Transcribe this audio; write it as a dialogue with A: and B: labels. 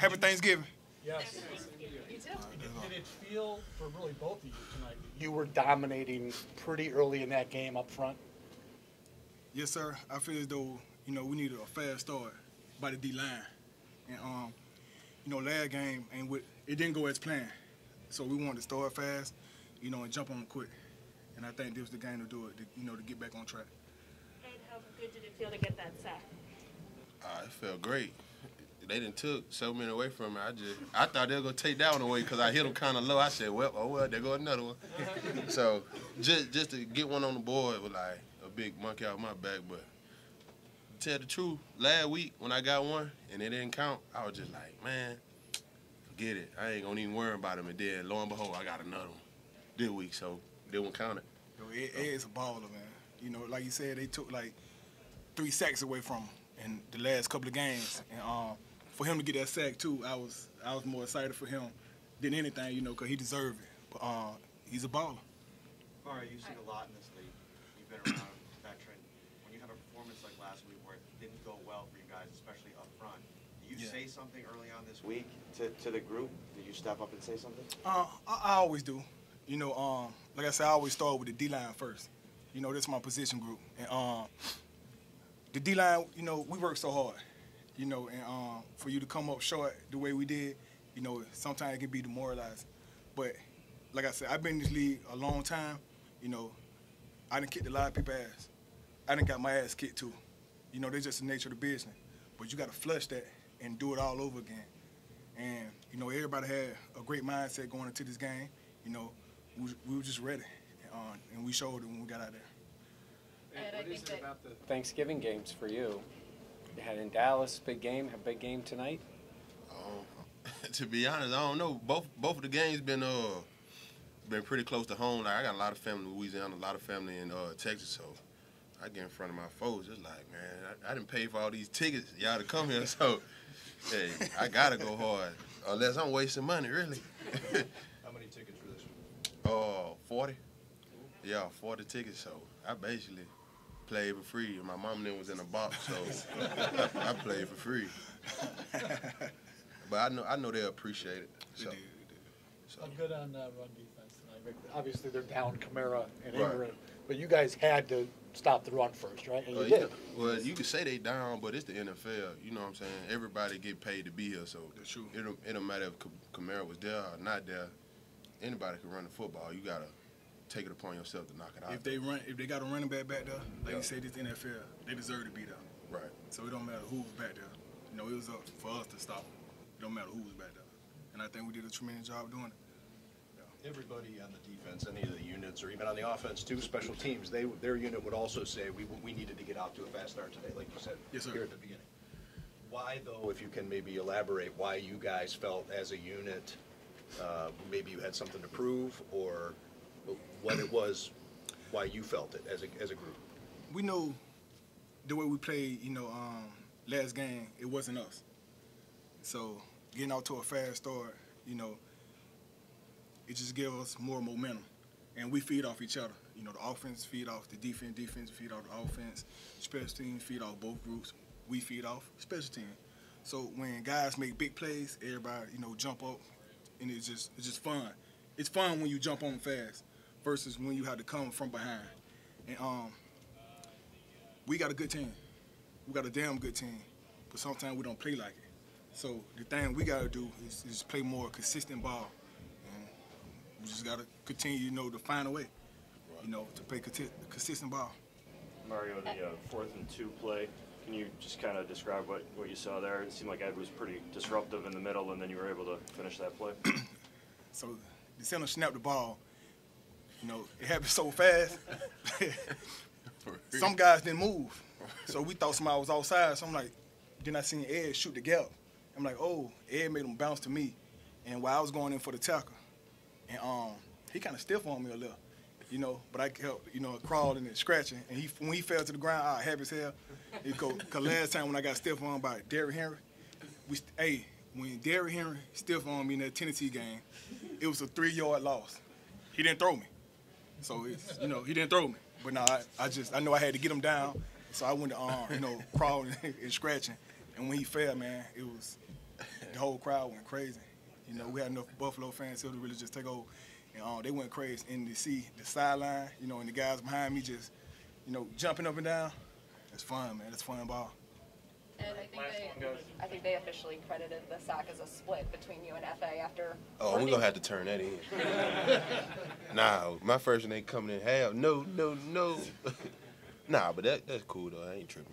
A: Happy Thanksgiving.
B: Yes.
C: You too.
B: Did it feel for really both of you tonight you were dominating pretty early in that game up front?
A: Yes, sir. I feel as though you know we needed a fast start by the D line, and um, you know last game and with it didn't go as planned, so we wanted to start fast, you know, and jump on quick, and I think this was the game to do it, to, you know, to get back on track.
C: And how good did it feel to get that sack?
D: Uh, it felt great. They didn't took so many away from me. I just I thought they were gonna take that one away because I hit them kind of low. I said, well, oh well, there go another one. so just just to get one on the board was like a big monkey out my back. But tell the truth, last week when I got one and it didn't count, I was just like, man, forget it. I ain't gonna even worry about him. And then lo and behold, I got another one this week, so they won't count it.
A: Yo, Ed, Ed's a baller, man. You know, like you said, they took like three sacks away from him in the last couple of games, and um, for him to get that sack too, I was I was more excited for him than anything, you know, because he deserved it. But uh, he's a baller.
E: All right, you've seen a lot in this league. You've been around, veteran. When you have a performance like last week where it didn't go well for you guys, especially up front, do you
A: Yeah.
E: say something early on this week to, to the group? Did you step up and say something?
A: Uh, I, I always do. You know, um, like I said, I always start with the D line first. You know, that's my position group, and um, the D line. You know, we work so hard. You know, and um, for you to come up short the way we did, you know, sometimes it can be demoralizing. But like I said, I've been in this league a long time. You know, I done kicked a lot of people's ass. I didn't got my ass kicked too. You know, that's just the nature of the business. But you got to flush that and do it all over again. And you know, everybody had a great mindset going into this game. You know, we, we were just ready, uh, and we showed it when we got out there.
C: And I
F: What
C: think
F: it
C: that-
F: about the Thanksgiving games for you? You had in Dallas, big game, have big game tonight.
D: Um, to be honest, I don't know. Both both of the games been uh been pretty close to home. Like I got a lot of family in Louisiana, a lot of family in uh, Texas, so I get in front of my folks. It's like, man, I, I didn't pay for all these tickets, y'all to come here, so hey, I gotta go hard. Unless I'm wasting money, really.
E: How many tickets for this
D: Oh, 40? Yeah, 40 tickets. So I basically played for free. And my mom then was in the box, so I played for free. But I know I know they appreciate it.
A: They
D: So,
A: did, they did.
D: so
B: How good on uh, run defense tonight? Obviously, they're down Kamara and
D: Right.
B: Ingram, but you guys had to stop the run first, right? And you
D: Uh, yeah,
B: did.
D: well, you can say they down, but it's the NFL. You know what I'm saying? Everybody get paid to be here, so
A: That's true.
D: it don't, it don't matter if Cam- Kamara was there or not there. Anybody can run the football. You gotta take it upon yourself to knock it out.
A: If they run, if they got a running back back there, like
D: Yeah.
A: you said, this NFL, they deserve to be there.
D: right.
A: So it don't matter who was back there. You know, it was up for us to stop them. It don't matter who was back there. And I think we did a tremendous job doing it.
G: Everybody on the defense, any of the units, or even on the offense too, special teams, they, their unit would also say, we, we needed to get out to a fast start today, like you said
A: Yes, sir.
G: here at the beginning. Why though, if you can maybe elaborate, why you guys felt as a unit, uh, maybe you had something to prove, or what it was, why you felt it as a, as a group?
A: We know the way we played, you know, um, last game, it wasn't us. So getting out to a fast start, you know, it just gave us more momentum. And we feed off each other. You know, the offense feed off the defense, defense feed off the offense, special teams feed off both groups. We feed off special teams. So when guys make big plays, everybody, you know, jump up and it's just it's just fun. It's fun when you jump on fast versus when you had to come from behind. And um we got a good team. We got a damn good team. But sometimes we don't play like it. So the thing we gotta do is, is play more consistent ball. And we just gotta continue, you know, to find a way, you know, to play consistent ball.
H: Mario, the uh, fourth and two play, can you just kind of describe what, what you saw there? It seemed like Ed was pretty disruptive in the middle, and then you were able to finish that play.
A: So the center snapped the ball. You know, it happened so fast. Some guys didn't move. So we thought somebody was outside. So I'm like, then I seen Ed shoot the gap. I'm like, oh, Ed made him bounce to me. And while I was going in for the tackle, and um, he kind of stiff on me a little, you know. But I kept, you know, crawling and scratching. And he, when he fell to the ground, I happy as hell. Because last time when I got stiff on by Derrick Henry, we, hey, when Derrick Henry stiff on me in that Tennessee game, it was a three-yard loss. He didn't throw me. So it's, you know, he didn't throw me. But no, I, I just I know I had to get him down. So I went to um, you know, crawling and scratching. And when he fell, man, it was the whole crowd went crazy. You know, we had enough Buffalo fans here to really just take over, and uh, they went crazy. And to see the sideline, you know, and the guys behind me just, you know, jumping up and down, it's fun, man. It's fun ball.
I: And I think they, I think they officially credited the sack as a split between you and FA after.
D: Oh, we're gonna have to turn that in. nah, my first one ain't coming in half. No, no, no. nah, but that that's cool though. I ain't tripping.